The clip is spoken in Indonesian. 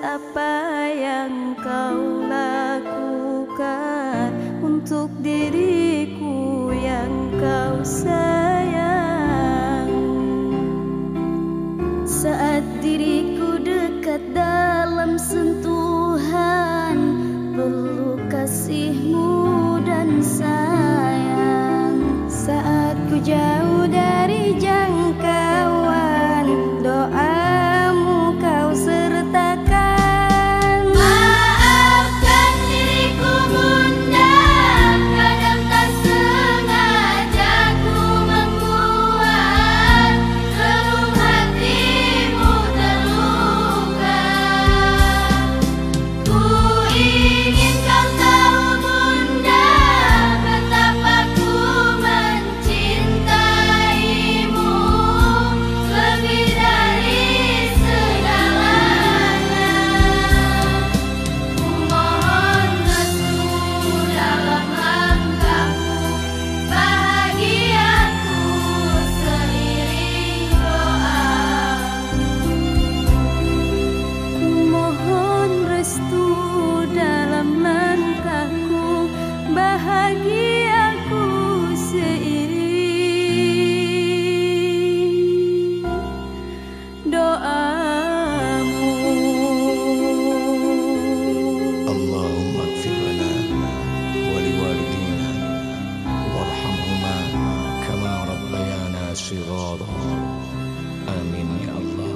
apa yang kau lakukan untuk diriku yang kau sayang? Saat diriku dekat dalam sentuhan perlu kasihmu Amin ya Allah.